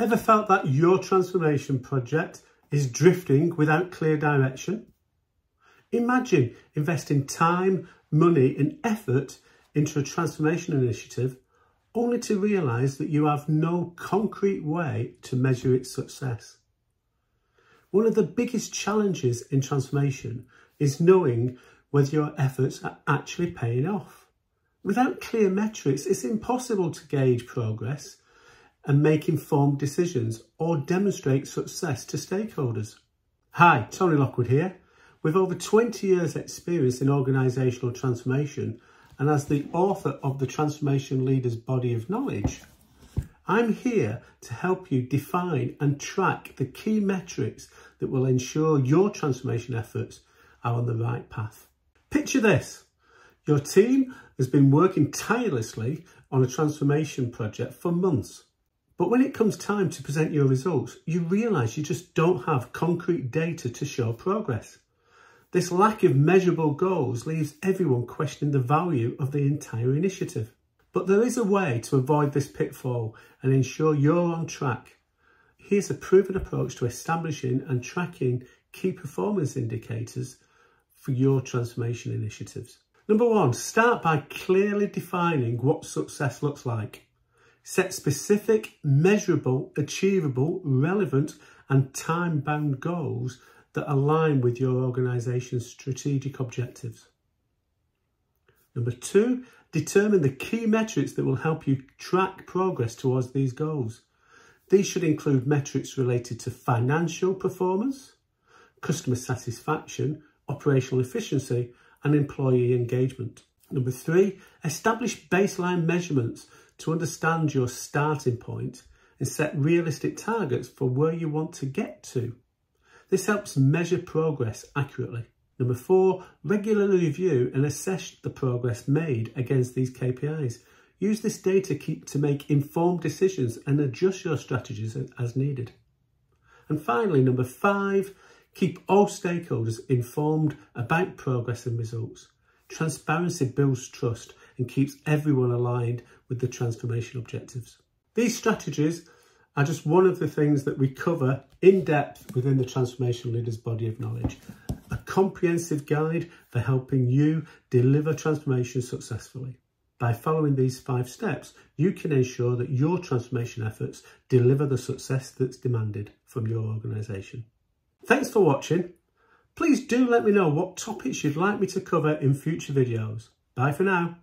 Ever felt that your transformation project is drifting without clear direction? Imagine investing time, money and effort into a transformation initiative only to realise that you have no concrete way to measure its success. One of the biggest challenges in transformation is knowing whether your efforts are actually paying off. Without clear metrics, it's impossible to gauge progress and make informed decisions or demonstrate success to stakeholders. Hi, Tony Lockwood here. With over 20 years experience in organisational transformation and as the author of the Transformation Leaders Body of Knowledge, I'm here to help you define and track the key metrics that will ensure your transformation efforts are on the right path. Picture this. Your team has been working tirelessly on a transformation project for months. But when it comes time to present your results, you realise you just don't have concrete data to show progress. This lack of measurable goals leaves everyone questioning the value of the entire initiative. But there is a way to avoid this pitfall and ensure you're on track. Here's a proven approach to establishing and tracking key performance indicators for your transformation initiatives. Number one, start by clearly defining what success looks like. Set specific, measurable, achievable, relevant and time-bound goals that align with your organisation's strategic objectives. Number two, determine the key metrics that will help you track progress towards these goals. These should include metrics related to financial performance, customer satisfaction, operational efficiency and employee engagement. Number three, establish baseline measurements to understand your starting point and set realistic targets for where you want to get to. This helps measure progress accurately. Number four, regularly review and assess the progress made against these KPIs. Use this data keep to make informed decisions and adjust your strategies as needed. And finally, number five, keep all stakeholders informed about progress and results. Transparency builds trust and keeps everyone aligned with the transformation objectives. These strategies are just one of the things that we cover in depth within the Transformation Leaders body of knowledge. A comprehensive guide for helping you deliver transformation successfully. By following these five steps, you can ensure that your transformation efforts deliver the success that's demanded from your organisation. Thanks for watching. Please do let me know what topics you'd like me to cover in future videos. Bye for now.